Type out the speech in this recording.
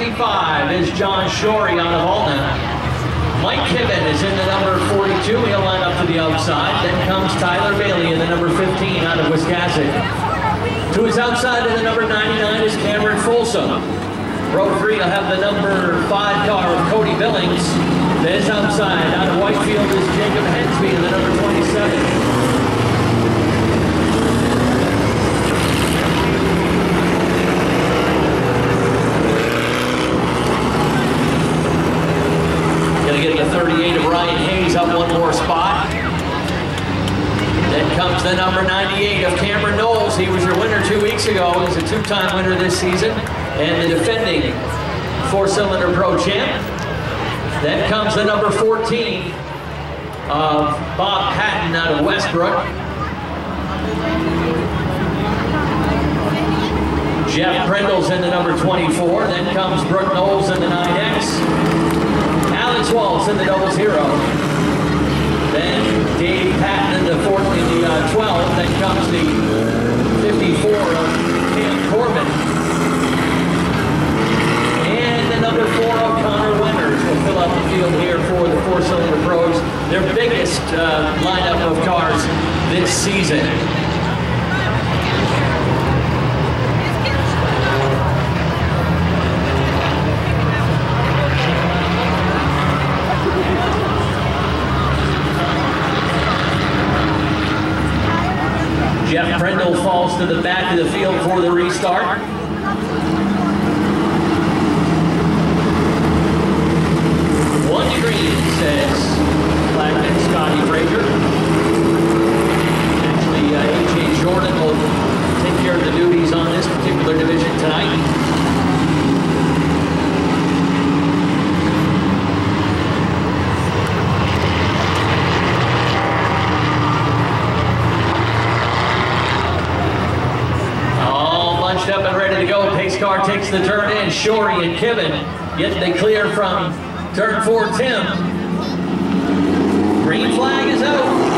55 is John Shorey out of Alna. Mike Kibben is in the number 42. He'll line up to the outside. Then comes Tyler Bailey in the number 15 out of Wiscasset. To his outside in the number 99 is Cameron Folsom. Row 3 will have the number 5 car of Cody Billings. Then his outside out of Whitefield is Jacob Hensby in the number 27. Spot. Then comes the number 98 of Cameron Knowles. He was your winner two weeks ago. He's a two-time winner this season and the defending four-cylinder pro champ. Then comes the number 14 of Bob Patton out of Westbrook. Jeff Prindle's in the number 24. Then comes Brooke Knowles in the 9X. Alex Waltz in the doubles hero. Then Dave Patton in the, fourth, in the uh, 12. Then comes the 54 of Cam Corbin. And the number four of Connor Winters will fill out the field here for the four-cylinder pros. Their biggest uh, lineup of cars this season. Jeff Prindle falls to the back of the field for the restart. To go. Pace car takes the turn in. Shorey and Kibben get the clear from turn four, Tim. Green flag is out.